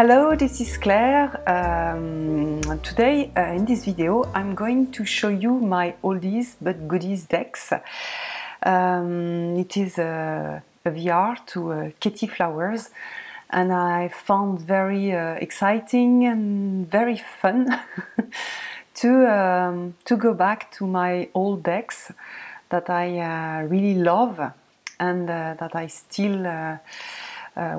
Hello, this is Claire. Um, today uh, in this video I'm going to show you my oldies but goodies decks. Um, it is a, a VR to uh, Flowers and I found very uh, exciting and very fun to, um, to go back to my old decks that I uh, really love and uh, that I still uh,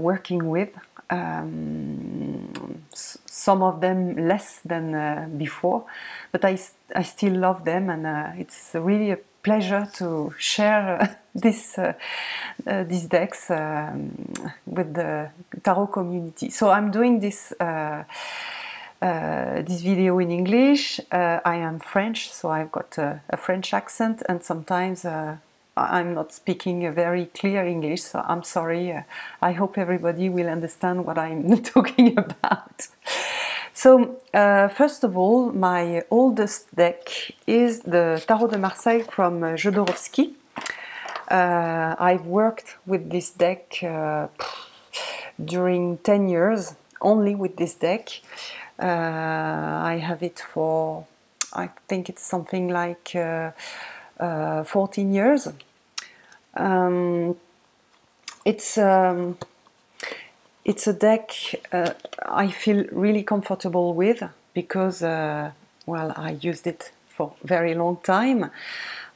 working with um, some of them less than uh, before, but I, I still love them, and uh, it's really a pleasure to share uh, this uh, uh, these decks um, with the tarot community. So I'm doing this. this video in English. I am French, so I've got a French accent, and sometimes I'm not speaking a very clear English, so I'm sorry. Uh, I hope everybody will understand what I'm talking about. So, uh, first of all, my oldest deck is the Tarot de Marseille from uh, Jodorowsky. Uh, I've worked with this deck uh, during 10 years, only with this deck. Uh, I have it for, I think it's something like 14 years. Um, it's um, it's a deck uh, I feel really comfortable with because uh, well I used it for very long time.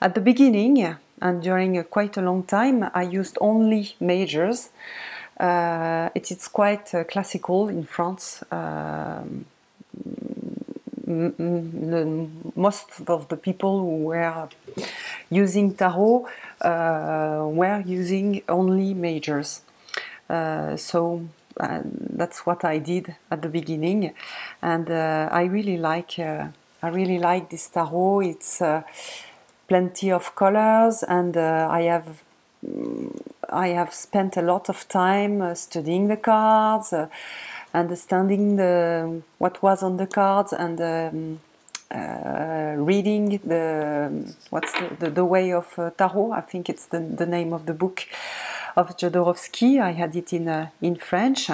At the beginning and during a, quite a long time I used only majors. Uh, it is quite uh, classical in France. Um, most of the people who were using tarot uh, were using only majors. Uh, so uh, that's what I did at the beginning, and I really like I really like this tarot. It's plenty of colors, and I have I have spent a lot of time uh, studying the cards, uh, understanding the what was on the cards, and um, uh, reading the what's the, the, the way of uh, tarot. I think it's the, the name of the book of Jodorowsky. I had it in uh, in French,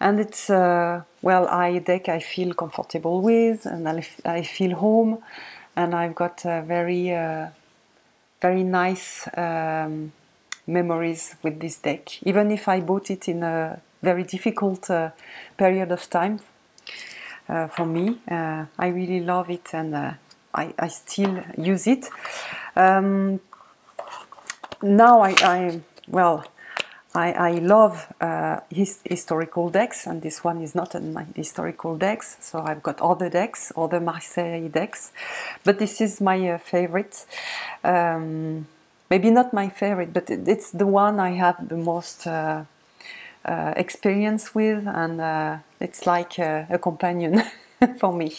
and it's uh, well, I deck I feel comfortable with, and I, I feel home, and I've got very uh, very nice um, memories with this deck. Even if I bought it in a very difficult uh, period of time uh, for me. Uh, I really love it and I, I, still use it. Um, now I, I, well, I, I love uh, his historical decks, and this one is not in my historical decks, so I've got other decks, other Marseille decks, but this is my uh, favorite. Um, maybe not my favorite, but it, it's the one I have the most uh, uh, experience with, and uh, it's like a, a companion for me.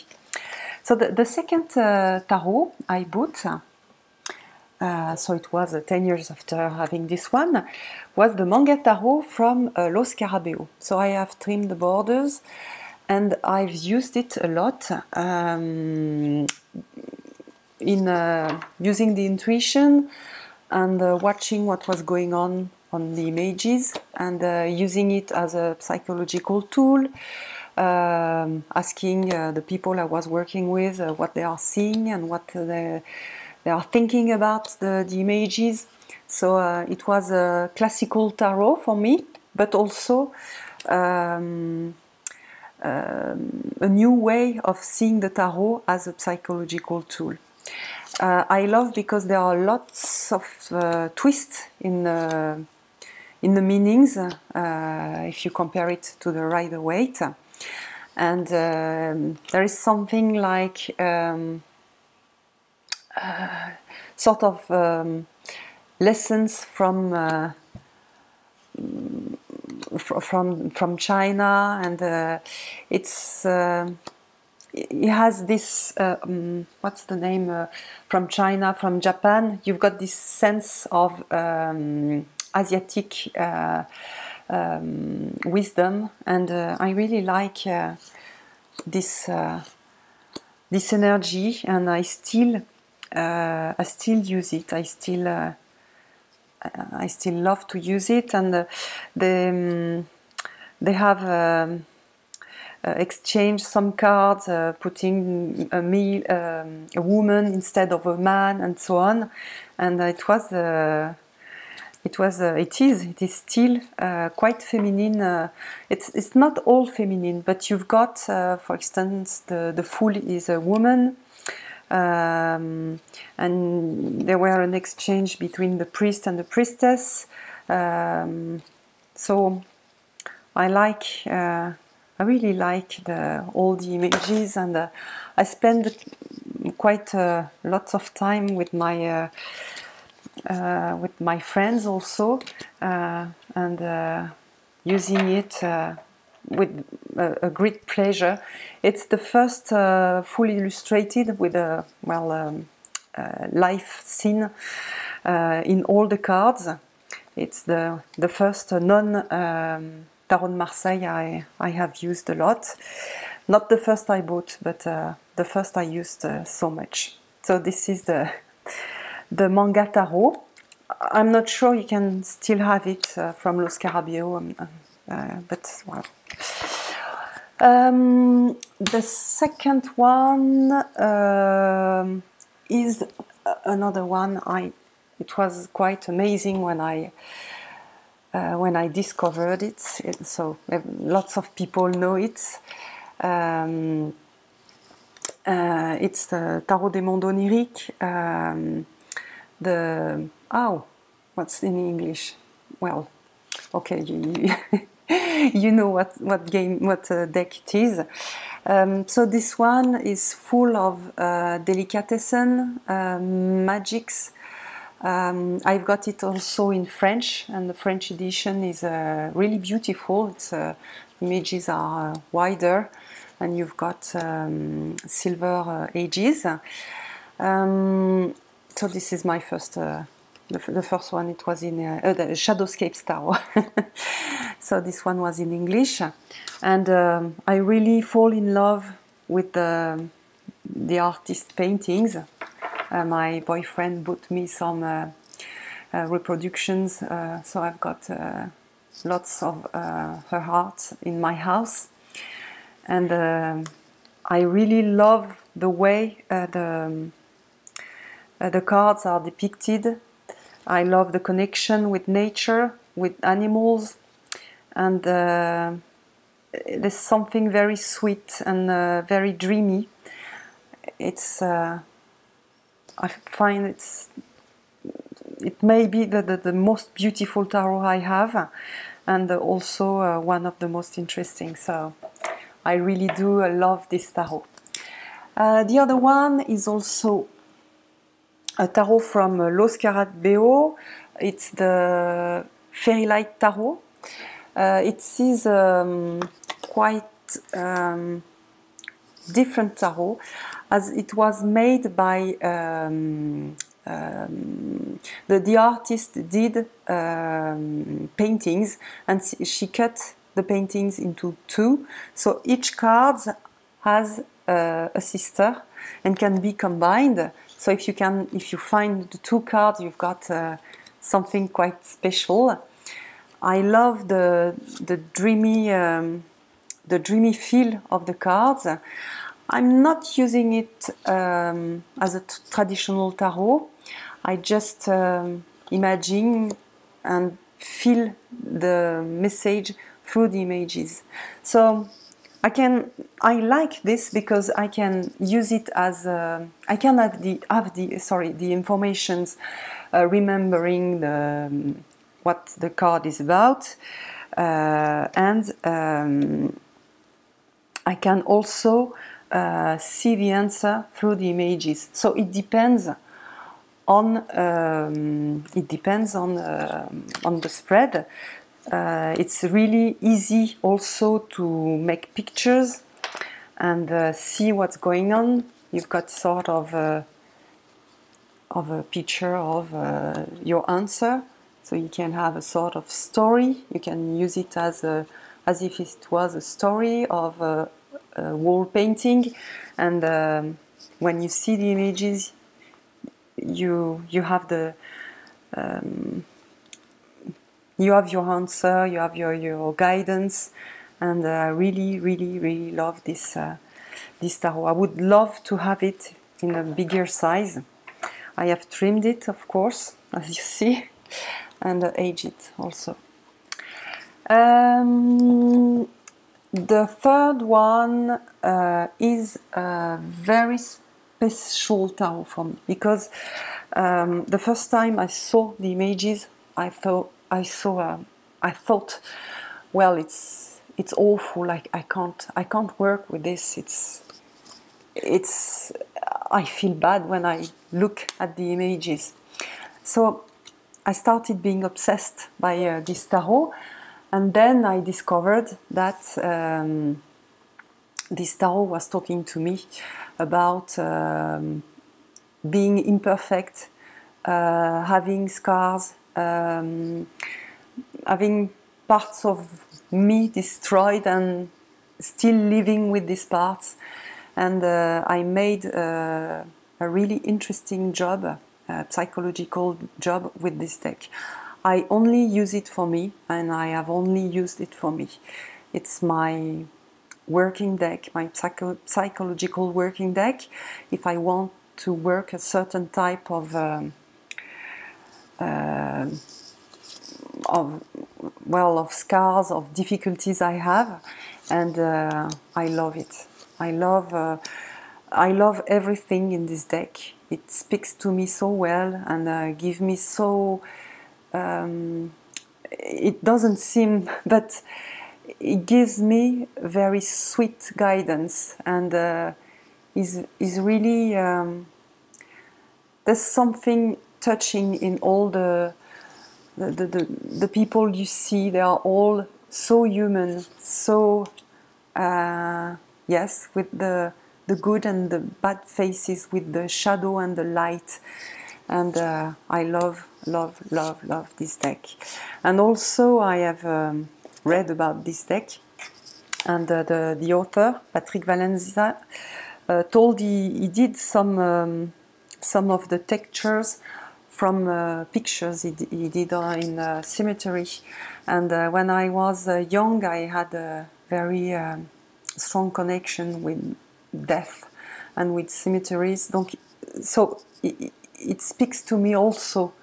So the, the second uh, tarot I bought, uh, so it was uh, 10 years after having this one, was the manga tarot from uh, Lo Scarabeo. So I have trimmed the borders and I've used it a lot um, in using the intuition and watching what was going on on the images and uh, using it as a psychological tool, um, asking uh, the people I was working with uh, what they are seeing and what they, they are thinking about the, the images. So uh, it was a classical tarot for me, but also um, um, a new way of seeing the tarot as a psychological tool. Uh, I love because there are lots of uh, twists in in the meanings uh, if you compare it to the Rider-Waite. And um, there is something like um, uh, sort of um, lessons from uh, from from China, and uh, it's uh, it has this uh, um, what's the name from China, from Japan. You've got this sense of um, Asiatic uh, um, wisdom, and uh, I really like uh, this this energy, and I still I still use it. I still I still love to use it, and the, um, they have um, exchange some cards, putting a, meal, um, a woman instead of a man, and so on. And it was it was uh, it is it is still uh, quite feminine uh, it's it's not all feminine but you've got for instance the the fool is a woman um, and there were an exchange between the priest and the priestess um, so I like uh, I really like the, all the images and uh, I spend quite uh, lots of time with my uh, with my friends also uh, and uh, using it with a, a, great pleasure. It's the first fully illustrated with a well um, life scene in all the cards. It's the the first non um, Tarot Marseille I, I have used a lot. Not the first I bought, but uh, the first I used uh, so much. So this is the the manga tarot. I'm not sure you can still have it uh, from Lo Scarabeo, um, uh, but well. Um, the second one um, is another one. I it was quite amazing when I uh, when I discovered it. it. So uh, lots of people know it. Um, uh, it's the Tarot des Mondes Oniriques. Um, the oh, what's in English? Well, okay, you, you know what what game what uh, deck it is. Um, so this one is full of uh, delicatessen, uh, magics. Um, I've got it also in French, and the French edition is uh, really beautiful. Its uh, images are uh, wider, and you've got um, silver edges. Um, so this is my first, uh, the, the, first one. It was in uh, uh, the Shadowscapes Tarot. so this one was in English, and um, I really fall in love with the the artist paintings. Uh, my boyfriend bought me some uh, uh, reproductions, so I've got lots of her art in my house, and I really love the way the um, uh, the cards are depicted. I love the connection with nature, with animals, and uh, there's something very sweet and uh, very dreamy. It's uh, I find it's it may be the, the, the, most beautiful tarot I have, and also uh, one of the most interesting. So I really do love this tarot. Uh, the other one is also a tarot from Lo Scarabeo. It's the Fairy Light Tarot. Uh, it is um, quite um, different tarot as it was made by um, um the, the artist did um, paintings and she cut the paintings into two so each card has uh, a sister and can be combined so if you can, if you find the two cards, you've got uh, something quite special. I love the the dreamy um, the dreamy feel of the cards. I'm not using it um, as a traditional tarot. I just um, imagine and feel the message through the images. So I can I like this because I can use it as uh, I can have the have the sorry the informations uh, remembering the um, what the card is about. Uh, and um, I can also uh, see the answer through the images. So it depends on um, it depends on uh, on the spread uh, it's really easy also to make pictures and uh, see what's going on. You've got sort of a, of a picture of uh, your answer, so you can have a sort of story. You can use it as a, as if it was a story of a, a wall painting, and um, when you see the images, you you have the um, you have your answer, you have your, your guidance, and I really, really, really love this uh, this tarot. I would love to have it in a bigger size. I have trimmed it, of course, as you see, and uh, aged it also. Um, the third one uh, is a very special tarot for me because um, the first time I saw the images, I thought I saw, uh, I thought, well, it's it's awful. Like I can't, I can't work with this. It's, it's. I feel bad when I look at the images. So I started being obsessed by uh, this tarot, and then I discovered that um, this tarot was talking to me about um, being imperfect, uh, having scars, um, having parts of me destroyed and still living with these parts. And uh, I made uh, a really interesting job, a psychological job with this deck. I only use it for me, and I have only used it for me. It's my working deck, my psycho psychological working deck. If I want to work a certain type of um, uh, of well of scars of difficulties I have, and uh, I love it. I love uh, I love everything in this deck. It speaks to me so well and uh, give me so. Um, it doesn't seem, but it gives me very sweet guidance and uh, is is really um, there's something touching in all the the, the, the, the people you see, they are all so human, so, uh, yes, with the, the good and the bad faces, with the shadow and the light. And uh, I love, love, love, love this deck. And also, I have um, read about this deck, and uh, the, the author, Patrick Valenza, uh, told he, he did some, um, some of the textures from uh, pictures he, he did uh, in a cemetery. And uh, when I was uh, young, I had a very um, strong connection with death and with cemeteries. So it, it, speaks to me also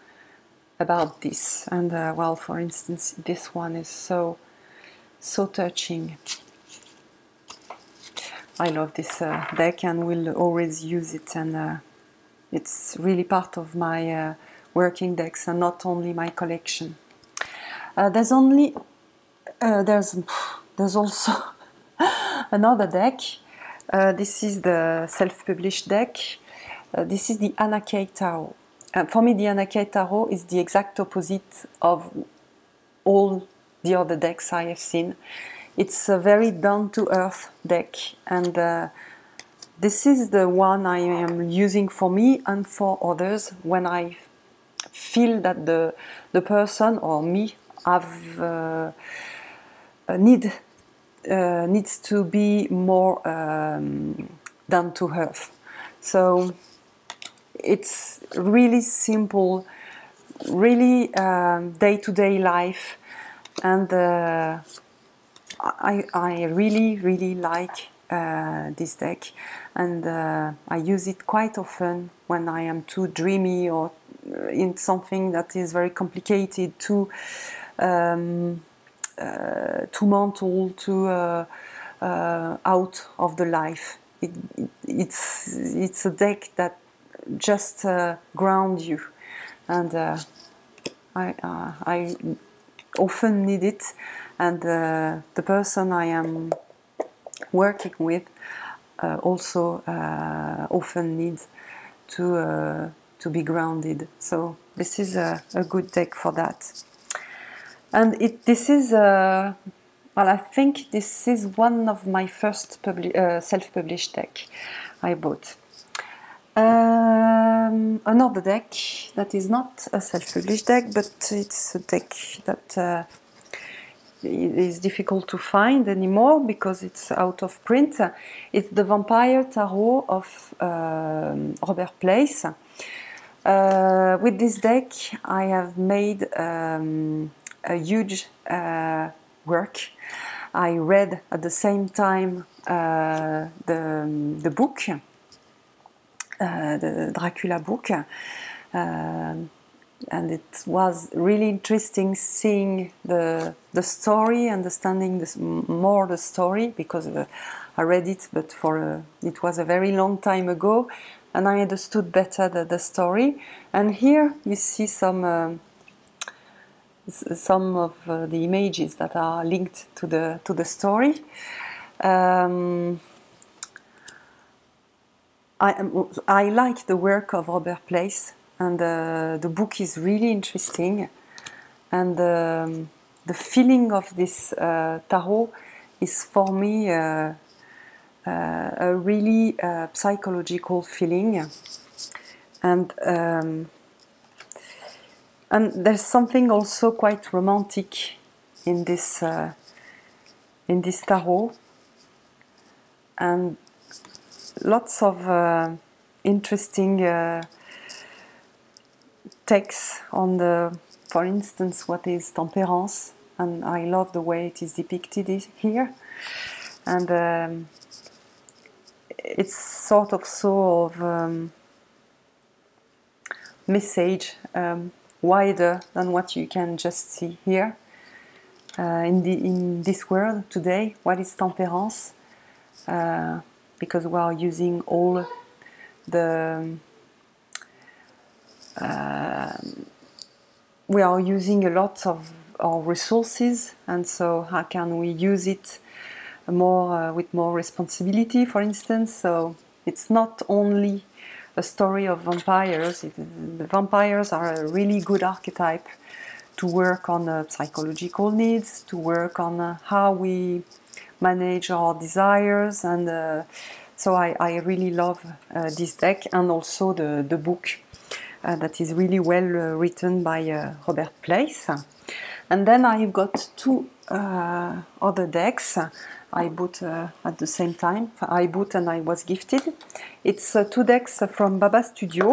about this. And uh, well, for instance, this one is so so touching. I love this uh, deck and will always use it and it's really part of my uh, working decks and not only my collection. Uh, there's only uh, there's there's also another deck. This is the self-published deck. This is the Anna Kay Tarot. for me, the Anna Kay Tarot is the exact opposite of all the other decks I have seen. It's a very down-to-earth deck and uh, this is the one I am using for me and for others when I feel that the, the person or me have uh, need uh, needs to be more um, down to earth. So it's really simple, really day to day life, and uh, I, I really, really like uh, this deck and uh, I use it quite often when I am too dreamy or uh, in something that is very complicated, too um, uh, too mental, too uh, out of the life. It, it, it's it's a deck that just ground you, and I I often need it, and the person I am working with uh, also uh, often needs to uh, to be grounded. So this is a, a, good deck for that. And it this is well, I think this is one of my first self-published deck I bought. Um, another deck that is not a self-published deck, but it's a deck that uh, is difficult to find anymore because it's out of print. It's the Vampire Tarot of uh, Robert Place. Uh, with this deck, I have made um, a huge uh, work. I read at the same time uh, the, the book, uh, the Dracula book. And it was really interesting seeing the the story, understanding this more the story because uh, I read it, but for uh, it was a very long time ago, and I understood better the, the story. And here you see some uh, some of uh, the images that are linked to the to the story. Um, I, I like the work of Robert Place and uh, the book is really interesting. And um, the feeling of this uh, tarot is for me uh, uh a really uh, psychological feeling. And um, and there's something also quite romantic in this uh, in this tarot. And lots of interesting text on the, for instance, what is temperance, and I love the way it is depicted here, and um, it's sort of so of um, message um, wider than what you can just see here. Uh, in, the, in this world today, what is temperance? Uh, because we are using all the we are using a lot of our resources, and so how can we use it more uh, with more responsibility, for instance? So it's not only a story of vampires. It, the vampires are a really good archetype to work on uh, psychological needs, to work on uh, how we manage our desires, and uh, so I, I, really love uh, this deck and also the, the book that is really well uh, written by uh, Robert Place. And then I've got two other decks I bought at the same time. I bought and I was gifted. It's two decks from Baba Studio.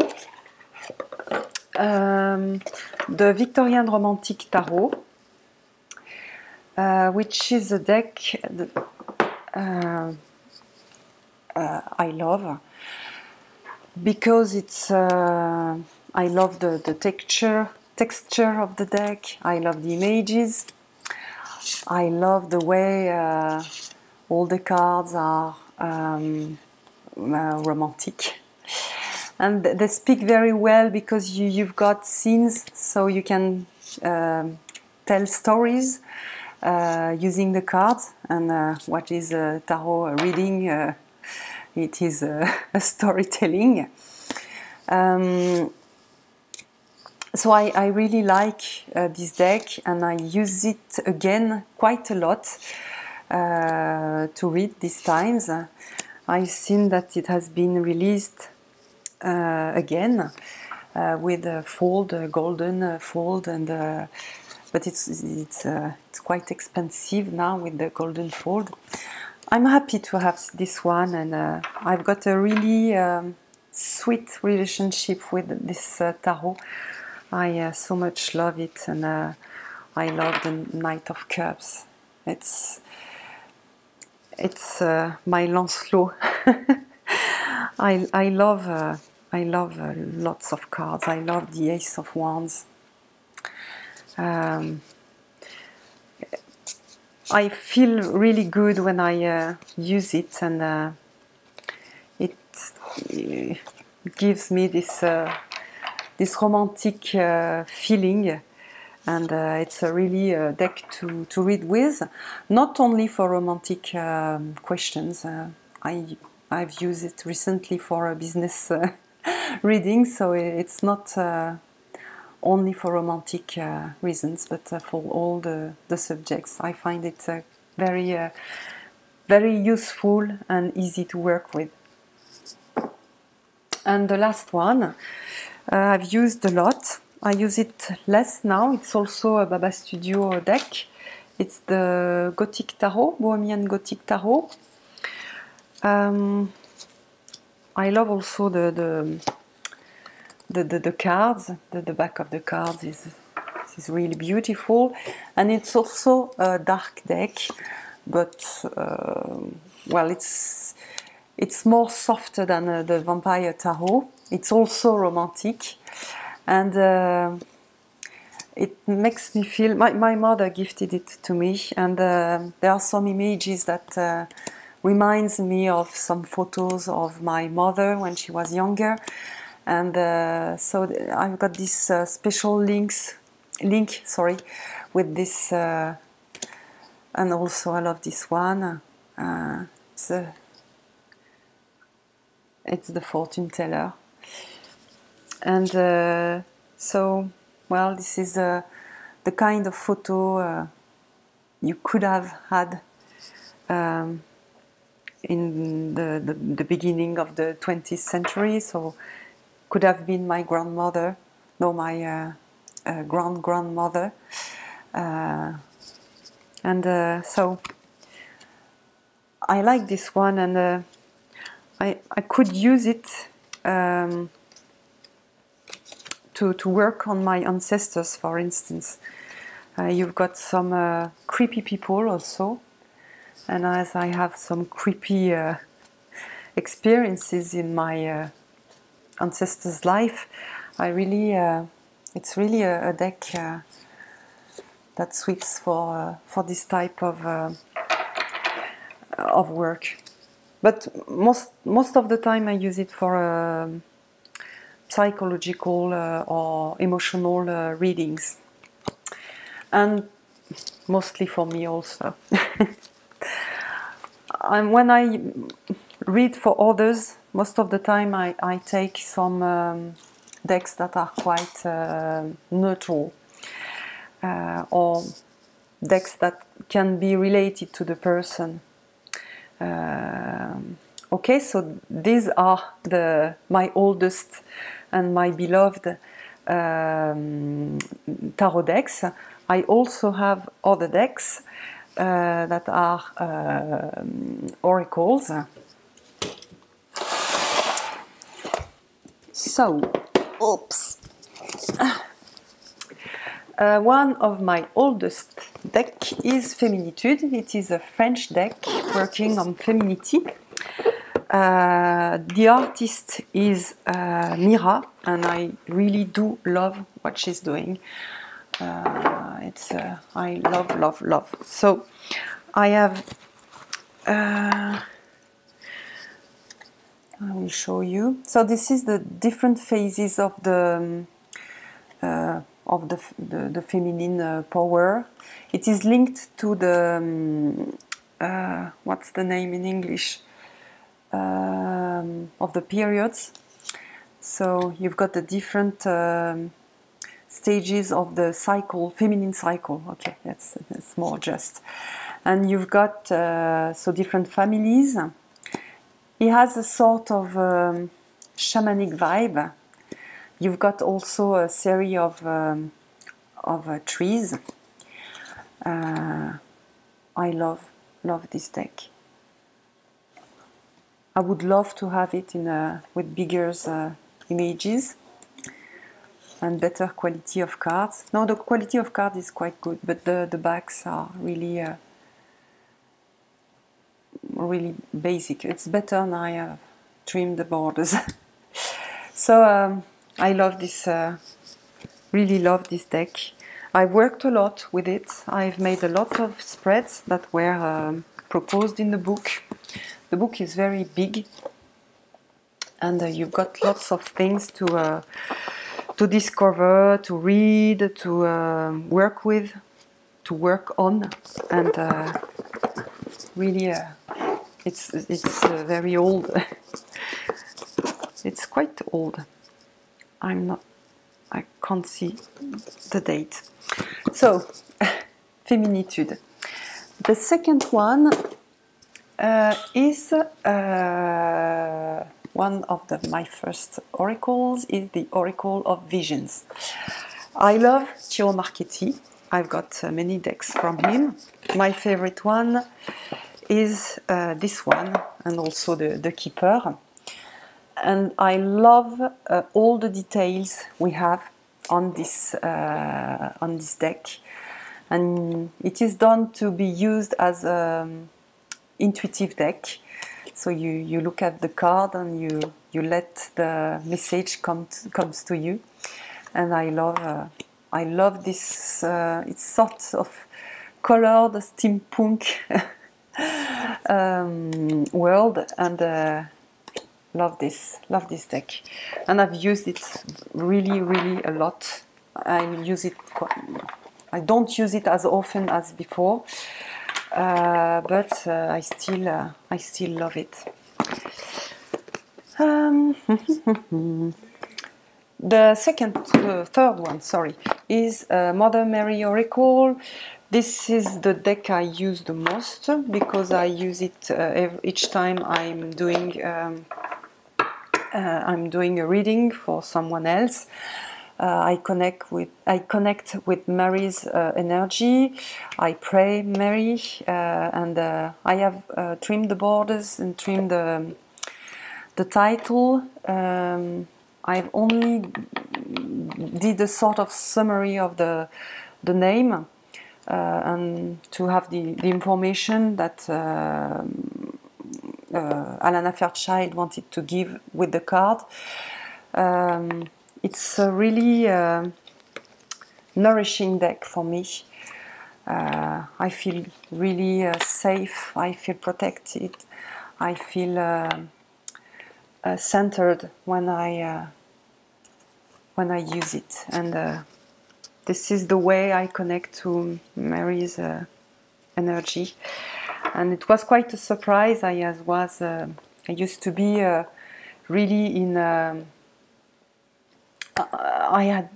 Um, the Victorian Romantic Tarot, uh, which is a deck that, uh, uh, I love because it's I love the, the texture, texture of the deck. I love the images. I love the way uh, all the cards are um, uh, romantic. And they speak very well because you, you've got scenes, so you can um, tell stories uh, using the cards. And uh, what is tarot reading? Uh, it is a storytelling. Um, so I, I, really like uh, this deck and I use it again quite a lot uh, to read these times. I've seen that it has been released uh, again uh, with a fold, a golden uh, fold, and uh, but it's it's it's quite expensive now with the golden fold. I'm happy to have this one, and I've got a really um, sweet relationship with this tarot. I uh, so much love it, and uh, I love the Knight of Cups. It's it's uh, my Lancelot. I I love uh, I love uh, lots of cards. I love the Ace of Wands. Um, I feel really good when I uh, use it, and it gives me this this romantic uh, feeling and uh, it's a really uh, deck to, to read with, not only for romantic um, questions. Uh, I, I've used it recently for a business uh, reading, so it's not uh, only for romantic reasons, but for all the, the subjects. I find it very, very useful and easy to work with. And the last one, uh, I've used a lot. I use it less now. It's also a Baba Studio deck. It's the Gothic Tarot, Bohemian Gothic Tarot. Um, I love also the the the, the, the cards. The, the, back of the cards is is really beautiful, and it's also a dark deck. but uh, well, it's it's more softer than uh, the Vampire Tarot. It's also romantic, and uh, it makes me feel. My, my mother gifted it to me, and uh, there are some images that uh, reminds me of some photos of my mother when she was younger, and uh, so I've got this uh, special links link. Sorry, with this, uh, and also I love this one. it's it's the fortune teller. And uh, so, well, this is uh, the kind of photo uh, you could have had um, in the, the, the, beginning of the 20th century. So, could have been my grandmother, no, my uh, uh, grand grandmother. Uh, and so, I like this one, and I, I could use it um, to, to work on my ancestors, for instance. Uh, you've got some uh, creepy people also, and as I have some creepy uh, experiences in my uh, ancestors' life, I really, uh, it's really a, a deck uh, that suits for for this type of of work but most most of the time I use it for uh, psychological uh, or emotional uh, readings, and mostly for me also. and when I read for others, most of the time I, I take some um, decks that are quite uh, neutral uh, or decks that can be related to the person um, okay, so these are the my oldest and my beloved um, tarot decks. I also have other decks uh, that are uh, oracles. So, oops. Uh, one of my oldest deck is Feminitude. It is a French deck working on femininity. Uh, the artist is uh, Mira, and I really do love what she's doing. Uh, it's uh, I love, love, love. So I have. Uh, I will show you. So this is the different phases of the. Of the, the, the feminine power. It is linked to the, um, what's the name in English, um, of the periods. So you've got the different um, stages of the cycle, feminine cycle. Okay, that's, that's more just. And you've got uh, so different families. It has a sort of um, shamanic vibe You've got also a series of um, of uh, trees. Uh, I love love this deck. I would love to have it in a, with bigger uh, images and better quality of cards. No, the quality of cards is quite good, but the, the backs are really uh, really basic. It's better than I have trimmed the borders. so um, I love this, uh, really love this deck. I've worked a lot with it. I've made a lot of spreads that were um, proposed in the book. The book is very big, and uh, you've got lots of things to uh, to discover, to read, to uh, work with, to work on, and uh, really, uh, it's it's very old. it's quite old. I'm not, I can't see the date. So, Feminitude. The second one uh, is uh, one of the, my first oracles is the Oracle of Visions. I love Ciro Marchetti. I've got uh, many decks from him. My favorite one is uh, this one and also the, the Keeper and I love uh, all the details we have on this uh, on this deck. and it is done to be used as an intuitive deck. So you, you look at the card and you you let the message come to, comes to you, and I love uh, I love this. Uh, it's sort of colored steampunk um, world, and uh, love this love this deck, and I've used it really really a lot. I use it. I don't use it as often as before, uh, but uh, I still uh, I still love it. Um, the second, third one, sorry, is uh, Mother Mary Oracle. This is the deck I use the most because I use it uh, each time I'm doing um, uh, I'm doing a reading for someone else. Uh, I connect with I connect with Mary's uh, energy. I pray Mary, uh, and uh, I have uh, trimmed the borders and trimmed the the title. Um, I've only did a sort of summary of the the name and to have the, the information that Alana Fairchild wanted to give with the card. Um, it's a really uh, nourishing deck for me. Uh, I feel really uh, safe, I feel protected, I feel uh, uh, centered when I uh, when I use it, and this is the way I connect to Mary's energy. And it was quite a surprise. I was I used to be really in. I had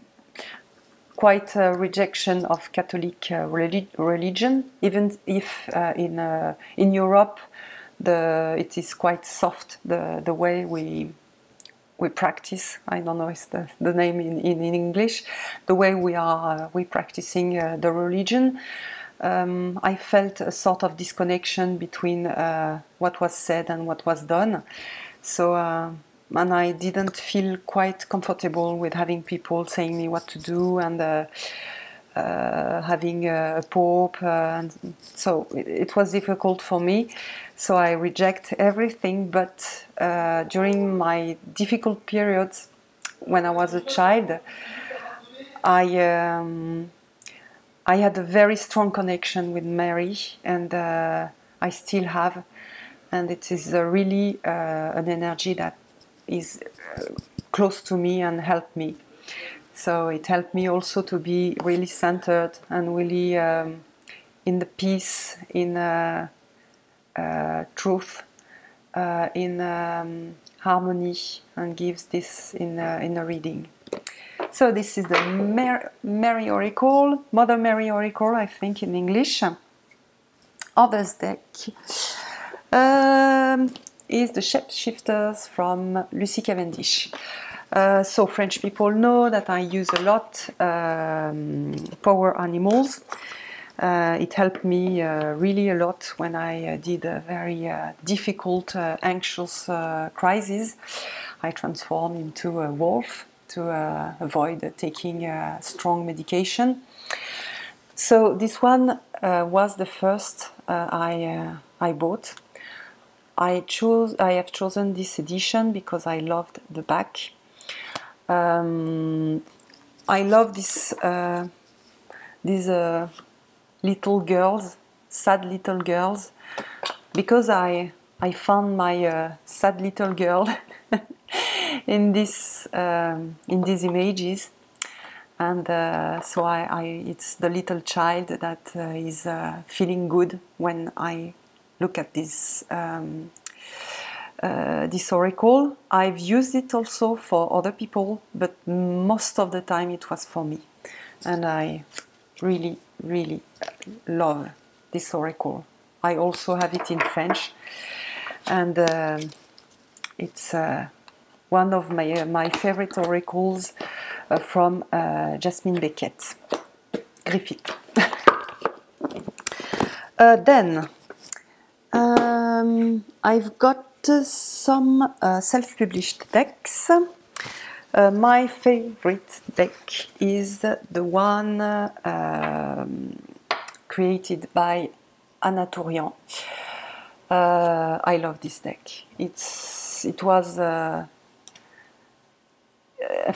quite a rejection of Catholic uh, relig religion, even if uh, in uh, in Europe the it is quite soft the the way we we practice. I don't know is the, the name in, in, in English. The way we are we practicing the religion. Um, I felt a sort of disconnection between uh, what was said and what was done. So uh, and I didn't feel quite comfortable with having people saying me what to do and uh, uh, having a pope, uh, and so it, was difficult for me. So I reject everything. But uh, during my difficult periods, when I was a child, I um, I had a very strong connection with Mary, and uh, I still have. And it is really uh, an energy that is uh, close to me and help me. So it helped me also to be really centered and really um, in the peace, in uh, uh, truth, uh, in um, harmony, and gives this in uh, in a reading. So this is the Mar Mary Oracle, Mother Mary Oracle, I think in English. Others deck. Um, is the Shapeshifters from Lucy Cavendish. Uh, so French people know that I use a lot um, power animals. Uh, it helped me uh, really a lot when I uh, did a very uh, difficult, uh, anxious crisis. I transformed into a wolf to avoid taking strong medication. So this one was the first I I bought I chose I have chosen this edition because I loved the back. Um, I love this uh, these uh, little girls, sad little girls, because I I found my uh, sad little girl in this um, in these images, and uh, so I, I, it's the little child that uh, is uh, feeling good when I look at this um, uh, this oracle. I've used it also for other people, but most of the time it was for me, and I really, really love this oracle. I also have it in French, and uh, it's uh, one of my uh, my favorite oracles uh, from uh, Jasmine Beckett Griffith. then um, I've got some uh, self-published decks. Uh, my favorite deck is the one uh, um, created by Anaturian. Uh, I love this deck. It's it was uh,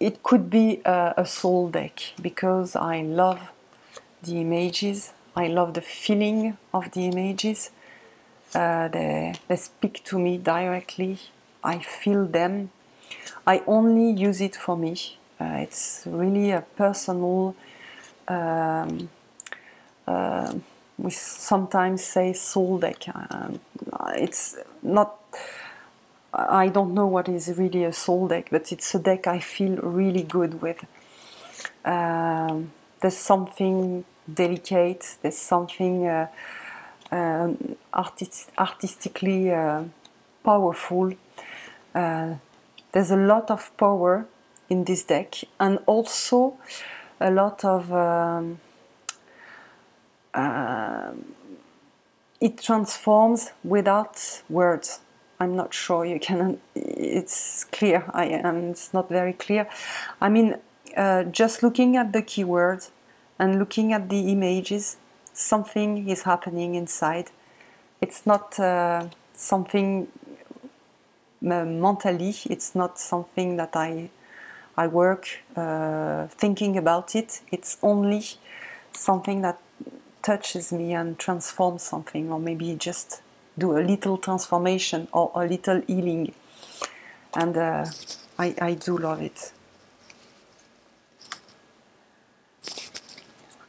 it could be a, a, soul deck because I love the images. I love the feeling of the images. Uh, they, they speak to me directly. I feel them. I only use it for me. Uh, it's really a personal. Um, uh, we sometimes say soul deck. Um, it's not. I don't know what is really a soul deck, but it's a deck I feel really good with. Um, there's something delicate. There's something uh, um, artist, artistically uh, powerful. Uh, there's a lot of power in this deck, and also a lot of. Um, uh, it transforms without words. I'm not sure you can. It's clear. I am. It's not very clear. I mean, uh, just looking at the keywords and looking at the images, something is happening inside. It's not uh, something uh, mentally. It's not something that I I work uh, thinking about it. It's only something that touches me and transforms something, or maybe just do a little transformation or a little healing. And uh, I, I do love it.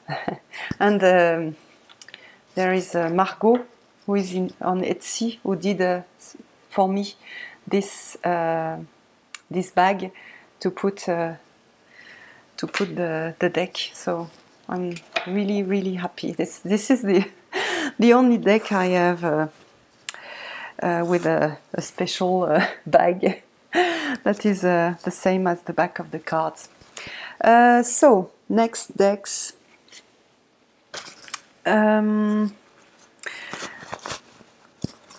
and um, there is uh, Margot who is in, on Etsy who did uh, for me this uh, this bag to put uh, to put the, the deck. So I'm really really happy. This this is the the only deck I have uh, uh, with a, a special bag that is the same as the back of the cards. So next decks. Um,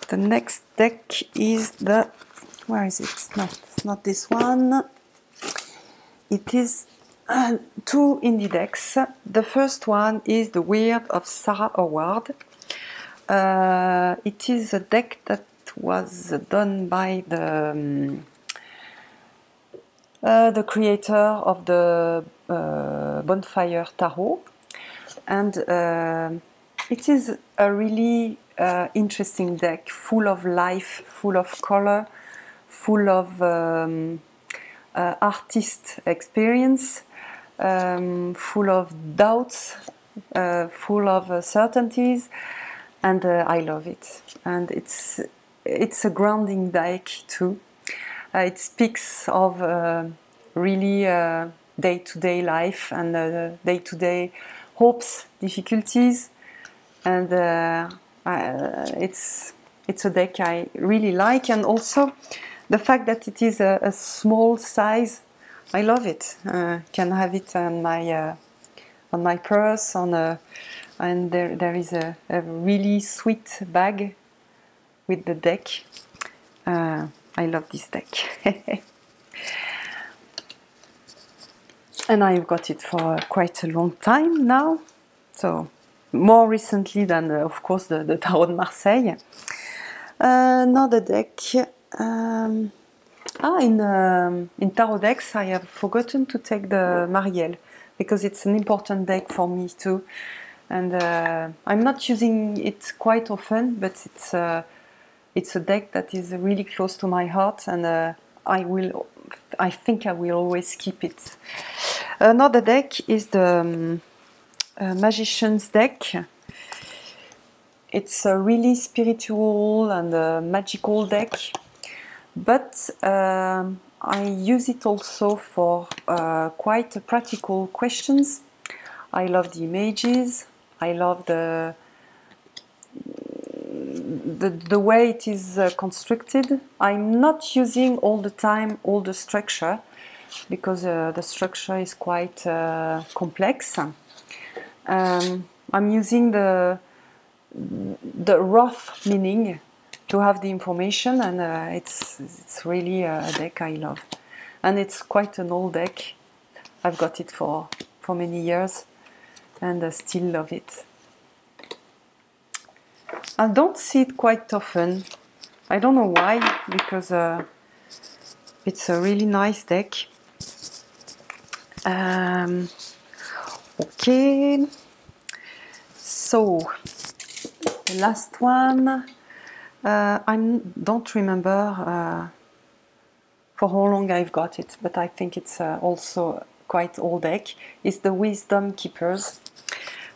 the next deck is the where is it? No, it's not this one. It is uh, two indie decks. The first one is the Weird of Sarah Howard. Uh, it is a deck that was done by the um, uh, the creator of the uh, Bonfire Tarot, and uh, it is a really uh, interesting deck, full of life, full of color, full of um, uh, artist experience, um, full of doubts, uh, full of uh, certainties, and uh, I love it. And it's it's a grounding deck too. It speaks of really day-to-day life and day-to-day hopes, difficulties, and it's it's a deck I really like, and also the fact that it is a, a small size, I love it. Uh, can have it on my uh, on my purse, on a, and there there is a, a really sweet bag with the deck. Uh, I love this deck. and I've got it for quite a long time now. So more recently than, uh, of course, the, the Tarot de Marseille. Uh, another deck um, ah, in, um, in Tarot decks, I have forgotten to take the Marielle because it's an important deck for me too. And uh, I'm not using it quite often, but it's uh, it's a deck that is really close to my heart, and uh, I will, I think I will always keep it. Another deck is the um, uh, Magician's deck. It's a really spiritual and magical deck but um, I use it also for uh, quite practical questions. I love the images. I love the the, the way it is uh, constructed. I'm not using all the time all the structure because uh, the structure is quite uh, complex. Um, I'm using the the rough meaning to have the information, and uh, it's it's really a deck I love, and it's quite an old deck. I've got it for for many years, and I still love it. I don't see it quite often. I don't know why, because uh, it's a really nice deck. Um, okay, so the last one, uh, I don't remember uh, for how long I've got it, but I think it's uh, also quite old deck, is the Wisdom Keepers.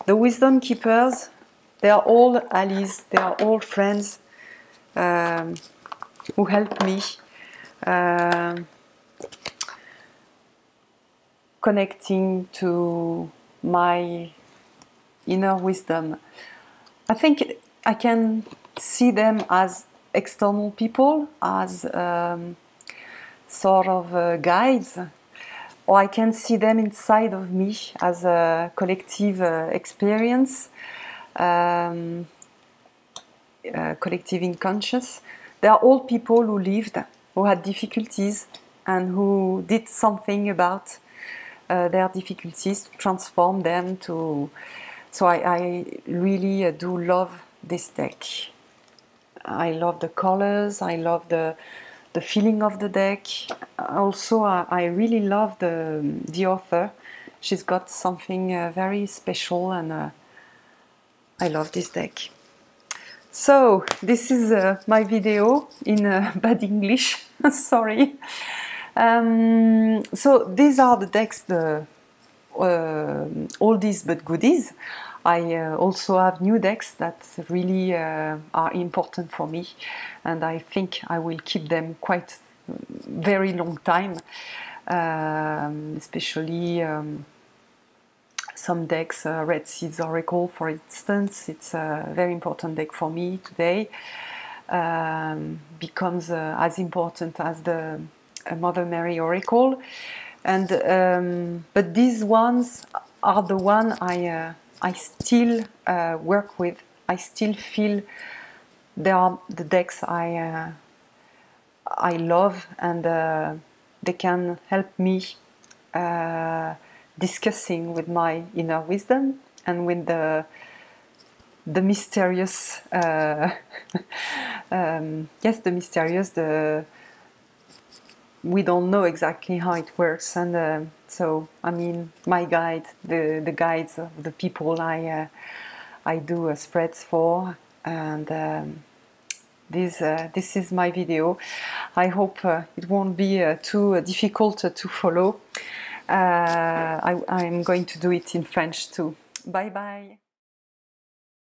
The Wisdom Keepers, they are all allies, they are all friends um, who help me uh, connecting to my inner wisdom. I think I can see them as external people, as um, sort of uh, guides, or I can see them inside of me as a collective uh, experience, um, uh, collective unconscious. They are all people who lived, who had difficulties, and who did something about uh, their difficulties to transform them to. So I, I really uh, do love this deck. I love the colors. I love the the feeling of the deck. Also, I, I really love the the author. She's got something uh, very special, and uh, I love this deck. So this is uh, my video in uh, bad English. Sorry. Um, so these are the decks, the uh, oldies but goodies. I uh, also have new decks that really uh, are important for me, and I think I will keep them quite very long time, um, especially. Um, some decks, uh, Red Seeds Oracle for instance, it's a very important deck for me today. Um, becomes uh, as important as the uh, Mother Mary Oracle, and um, but these ones are the one I uh, I still uh, work with. I still feel they are the decks I uh, I love, and they can help me discussing with my inner wisdom and with the the mysterious uh, um, yes the mysterious the we don't know exactly how it works. And uh, so I mean my guide the the guides of the people I uh, I do uh, spreads for. And um, this uh, this is my video. I hope uh, it won't be too difficult to follow Uh, I, I'm going to do it in French too. Bye bye.